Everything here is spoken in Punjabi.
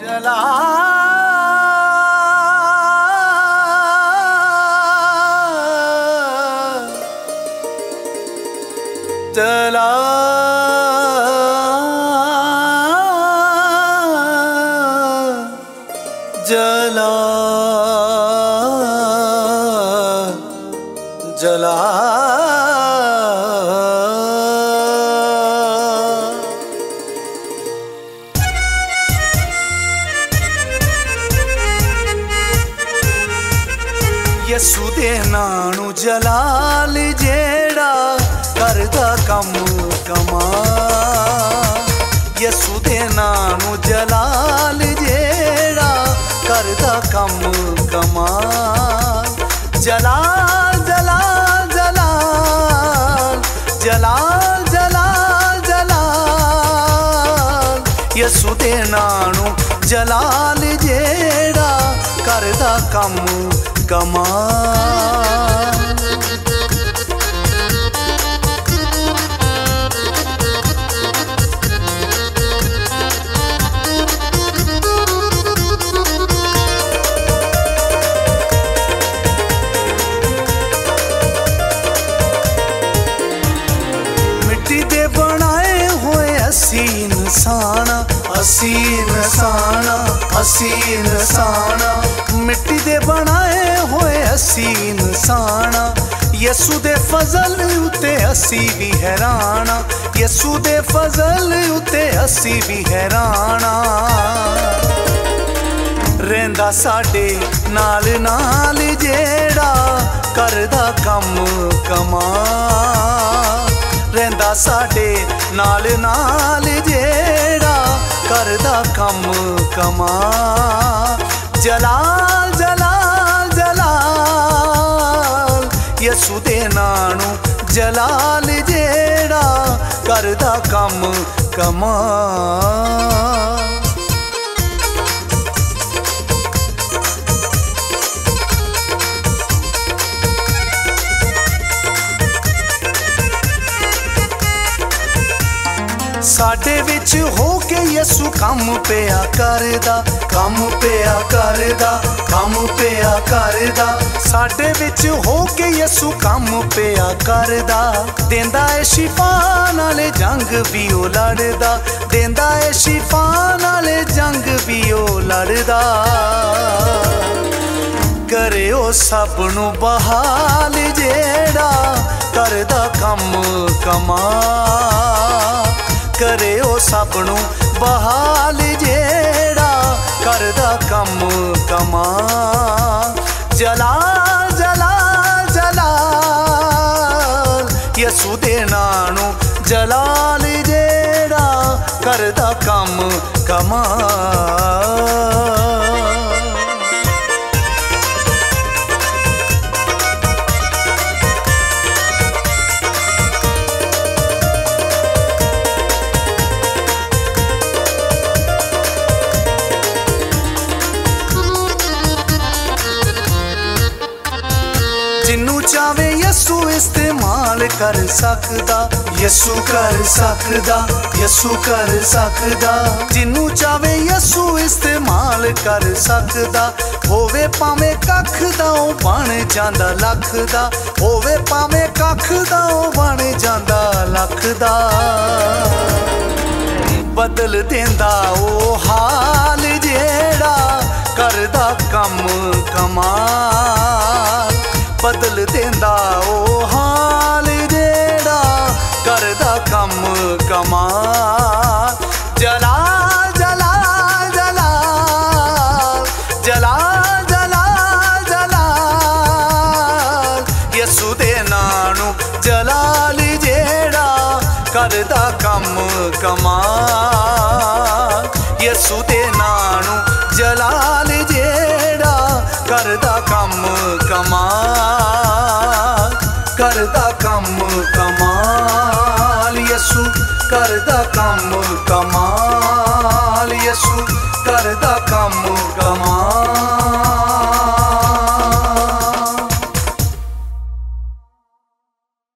चला. चला. जला. जला. ਯਸੂ ਦੇ ਨਾਂ ਨੂੰ ਜਲਾਲ ਜਿਹੜਾ ਕਰਦਾ ਕੰਮ ਕਮਾ ਯਸੂ ਦੇ ਨਾਂ ਨੂੰ ਜਲਾਲ ਜਿਹੜਾ ਕਰਦਾ ਕੰਮ ਕਮਾ ਜਲਾਲ ਜਲਾਲ ਜਲਾਲ ਜਲਾਲ ਜਲਾਲ ਜਲਾਲ ਯਸੂ ਦੇ ਨਾਂ ਨੂੰ ਜਲਾਲ ਜਿਹੜਾ ਕਰਦਾ ਕੰਮ ਕਮਾਲ ਮਿੱਟੀ ਦੇ ਬਣਾਏ ਹੋਏ ਅਸੀਂ ਇਨਸਾਨ ਅਸੀਂ ਇਨਸਾਨ ਅਸੀਂ ਇਨਸਾਨ ਮਿੱਟੀ ਦੇ ਬਣਾਏ ਹੋਏ ਅਸੀਂ ਇਨਸਾਨ ਯਸੂ ਦੇ ਫਜ਼ਲ ਉਤੇ ਅਸੀਂ ਵੀ ਹੈਰਾਨ ਯਸੂ ਦੇ ਫਜ਼ਲ ਉਤੇ ਅਸੀਂ ਵੀ ਹੈਰਾਨ ਰਹਿੰਦਾ ਸਾਡੇ ਨਾਲ ਨਾਲ ਜਿਹੜਾ ਕਰਦਾ ਕੰਮ ਕਮਾ। ਰਹਿੰਦਾ ਸਾਡੇ ਨਾਲ ਨਾਲ ਜਿਹੜਾ ਕਰਦਾ ਕੰਮ ਕਮਾ। ਜਲਾ ਯਸੂ ਦੇ ਨਾਂ ਨੂੰ ਜਲਾਲ ਜਿਹੜਾ ਕਰਦਾ ਕੰਮ ਕਮਾ। ਸਾਡੇ ਵਿੱਚ ਹੋ ਕੇ ਯਸੂ ਕੰਮ ਪਿਆ ਕਰਦਾ, ਕੰਮ ਪਿਆ ਕਰਦਾ, ਕੰਮ ਪਿਆ ਕਰਦਾ। ਸਾਡੇ ਵਿੱਚ ਹੋ ਕੇ ਯਸੂ ਕੰਮ ਪਿਆ ਕਰਦਾ। ਦਿੰਦਾ ਏ ਸ਼ਿਫਾ ਨਾਲੇ ਜੰਗ ਵੀ ਉਹ ਲੜਦਾ। ਦਿੰਦਾ ਏ ਸ਼ਿਫਾ ਨਾਲੇ ਜੰਗ ਵੀ ਉਹ ਲੜਦਾ। ਕਰਿਓ ਸਭ ਨੂੰ ਬਹਾਲ ਜਿਹੜਾ ਕਰਦਾ ਕੰਮ। ਕਮਾ ਉਹ ਸਭ ਨੂੰ ਬਹਾਲ ਜਿਹੜਾ ਕਰਦਾ ਕੰਮ ਕਮਾ। ਜਲਾ ਜਲਾ ਜਲਾਲ ਯਸੂ ਦੇ ਨਾਂ ਨੂੰ ਜਲਾਲ ਜਿਹੜਾ ਕਰਦਾ ਕੰਮ ਕਮਾ। ਜਿੰਨੂੰ ਚਾਵੇ ਯਸੂ ਇਸਤੇਮਾਲ ਕਰ ਸਕਦਾ। ਯਸੂ ਕਰ ਸਕਦਾ, ਯਸੂ ਕਰ ਸਕਦਾ। ਜਿੰਨੂੰ ਚਾਵੇ ਯਸੂ ਇਸਤੇਮਾਲ ਕਰ ਸਕਦਾ। ਹੋਵੇ ਭਾਵੇਂ ਕੱਖ ਦਾ ਉਹ ਬਣ ਜਾਂਦਾ ਲੱਖ ਦਾ ਹੋਵੇ ਭਾਵੇਂ ਕੱਖ ਦਾ ਉਹ ਬਣ ਜਾਂਦਾ ਲੱਖ ਦਾ ਬਦਲ ਦਿੰਦਾ ਉਹ ਹਾਲ ਜਿਹੜਾ ਕਰਦਾ ਕੰਮ ਕਮਾਲ ਬਦਲ ਦਿੰਦਾ, ਉਹ ਹਾਲ ਜਿਹੜਾ ਕਰਦਾ ਕੰਮ ਕਮਾਲ ਜਲਾਲ ਜਲਾਲ ਜਲਾਲ ਜਲਾਲ ਜਲਾਲ ਜਲਾਲ। ਯਸੂ ਦੇ ਨਾਂ ਨੂੰ ਜਲਾਲ ਜਿਹੜਾ ਕਰਦਾ ਕੰਮ ਕਮਾਲ ਕੰਮ ਕਮਾਲ ਕਰਦਾ ਕੰਮ ਕਮਾਲ ਯਸੂ ਕਰਦਾ ਕੰਮ ਕਮਾਲ ਯਸੂ